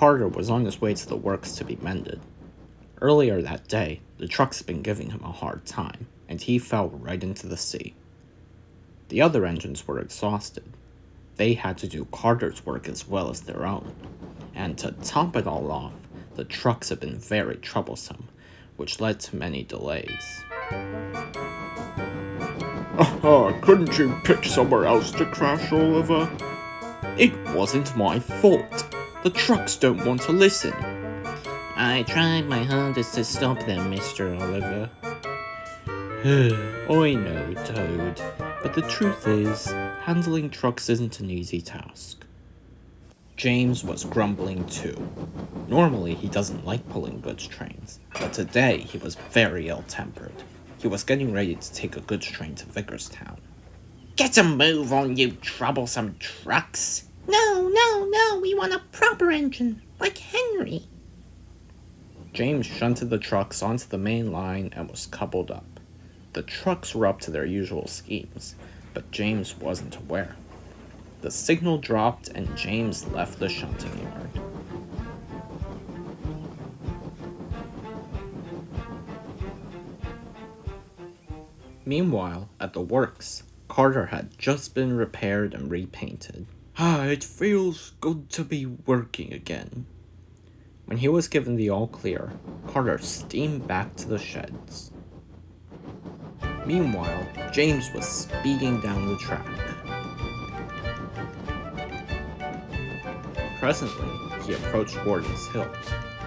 Carter was on his way to the works to be mended. Earlier that day, the trucks had been giving him a hard time, and he fell right into the sea. The other engines were exhausted. They had to do Carter's work as well as their own. And to top it all off, the trucks had been very troublesome, which led to many delays. Aha, couldn't you pick somewhere else to crash, Oliver? It wasn't my fault. The trucks don't want to listen. I tried my hardest to stop them, Mr. Oliver. I know, Toad, but the truth is, handling trucks isn't an easy task. James was grumbling too. Normally, he doesn't like pulling goods trains, but today he was very ill tempered. He was getting ready to take a goods train to Vickerstown. Get a move on, you troublesome trucks! No, we want a proper engine, like Henry. James shunted the trucks onto the main line and was coupled up. The trucks were up to their usual schemes, but James wasn't aware. The signal dropped and James left the shunting yard. Meanwhile, at the works, Carter had just been repaired and repainted. Ah, it feels good to be working again. When he was given the all clear, Carter steamed back to the sheds. Meanwhile, James was speeding down the track. Presently, he approached Gordon's Hill.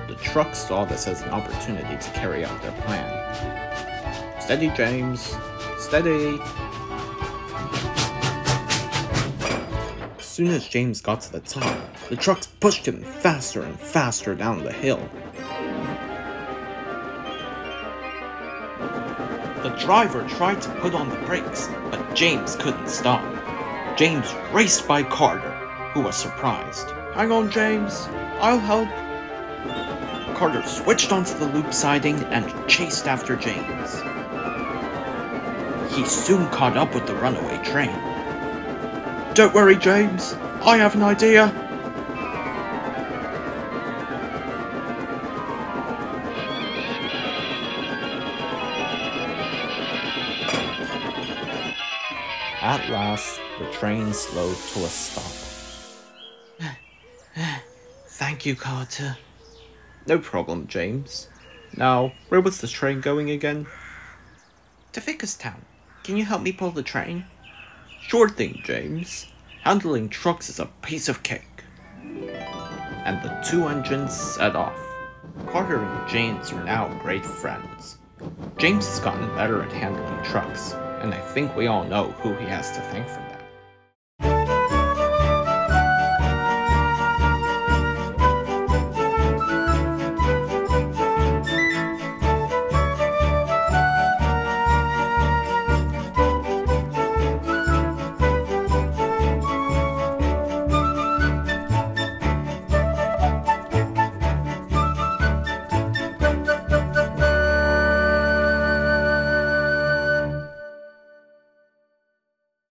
The truck saw this as an opportunity to carry out their plan. Steady, James. Steady. As soon as James got to the top, the trucks pushed him faster and faster down the hill. The driver tried to put on the brakes, but James couldn't stop. James raced by Carter, who was surprised. Hang on, James. I'll help. Carter switched onto the loop siding and chased after James. He soon caught up with the runaway train. Don't worry, James. I have an idea. At last, the train slowed to a stop. Thank you, Carter. No problem, James. Now, where was the train going again? To Vickerstown. Can you help me pull the train? Sure thing, James. Handling trucks is a piece of cake. And the two engines set off. Carter and James are now great friends. James has gotten better at handling trucks, and I think we all know who he has to thank for that.